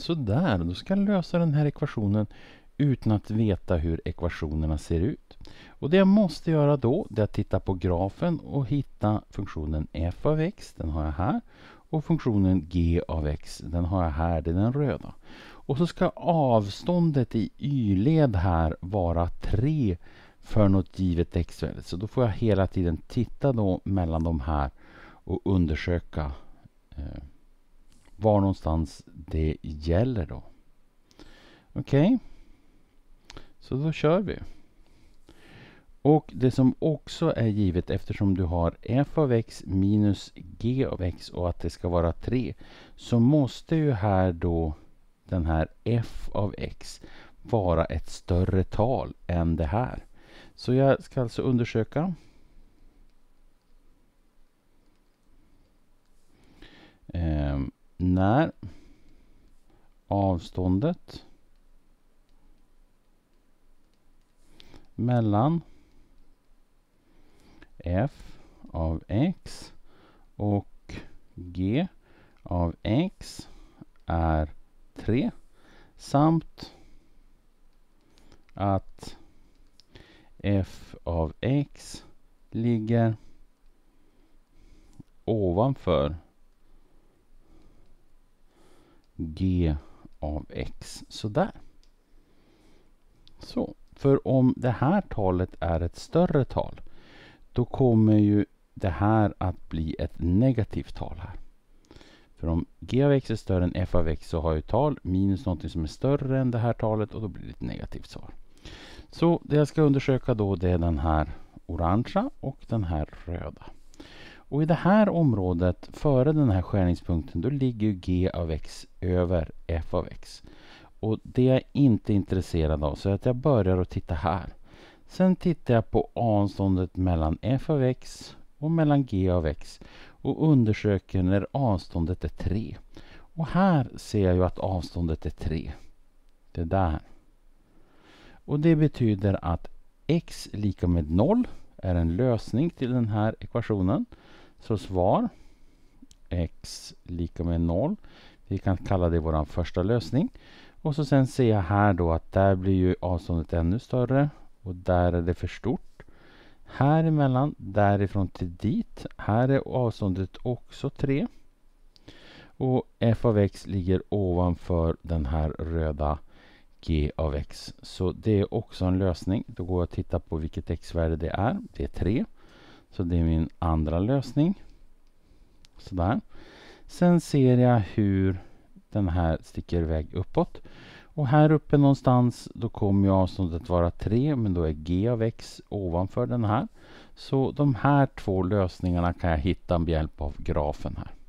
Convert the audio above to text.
Sådär, då ska jag lösa den här ekvationen utan att veta hur ekvationerna ser ut. Och Det jag måste göra då det är att titta på grafen och hitta funktionen f av x, den har jag här. Och funktionen g av x, den har jag här, det är den röda. Och så ska avståndet i y-led här vara 3 för något givet x-värde. Så då får jag hela tiden titta då mellan de här och undersöka eh, var någonstans det gäller då. Okej, okay. så då kör vi. Och det som också är givet eftersom du har f av x minus g av x och att det ska vara 3 så måste ju här då den här f av x vara ett större tal än det här. Så jag ska alltså undersöka när avståndet mellan f av x och g av x är 3 samt att f av x ligger ovanför g av x. Sådär. Så, för om det här talet är ett större tal då kommer ju det här att bli ett negativt tal här. För om g av x är större än f av x så har jag tal minus något som är större än det här talet och då blir det ett negativt svar. Så det jag ska undersöka då det är den här orangea och den här röda. Och i det här området före den här skärningspunkten då ligger g av x över f av x. Och det är jag inte intresserad av så att jag börjar att titta här. Sen tittar jag på avståndet mellan f av x och mellan g av x och undersöker när avståndet är 3. Och här ser jag ju att avståndet är 3. Det där. Och det betyder att x lika med 0 är en lösning till den här ekvationen. Så svar x lika med 0. Vi kan kalla det vår första lösning. Och så sen ser jag här då att där blir ju avståndet ännu större och där är det för stort. Här emellan, därifrån till dit, här är avståndet också 3. Och f av x ligger ovanför den här röda g av x. Så det är också en lösning. Då går jag och tittar på vilket x-värde det är. Det är 3. Så det är min andra lösning. Sådär. Sen ser jag hur den här sticker iväg uppåt. Och här uppe någonstans då kommer avståndet vara 3 men då är g av x ovanför den här. Så de här två lösningarna kan jag hitta med hjälp av grafen här.